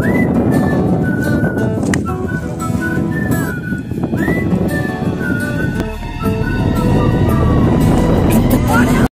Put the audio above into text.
Thank